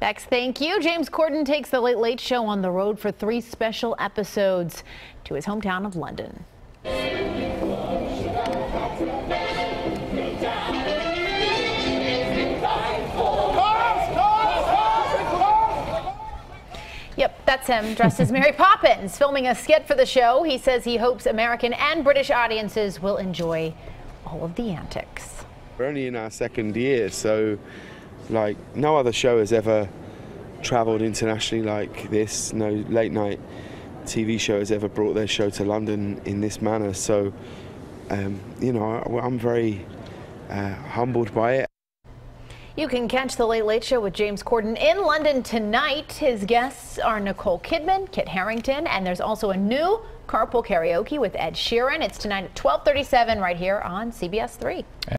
Bex, thank you. James Corden takes the Late Late Show on the road for three special episodes to his hometown of London. Yep, that's him dressed as Mary Poppins, filming a skit for the show. He says he hopes American and British audiences will enjoy all of the antics. We're only in our second year, so like no other show has ever traveled internationally like this. No late night TV show has ever brought their show to London in this manner. So, um, you know, I, I'm very uh, humbled by it. You can catch The Late Late Show with James Corden in London tonight. His guests are Nicole Kidman, Kit Harington, and there's also a new carpool karaoke with Ed Sheeran. It's tonight at 1237 right here on CBS 3.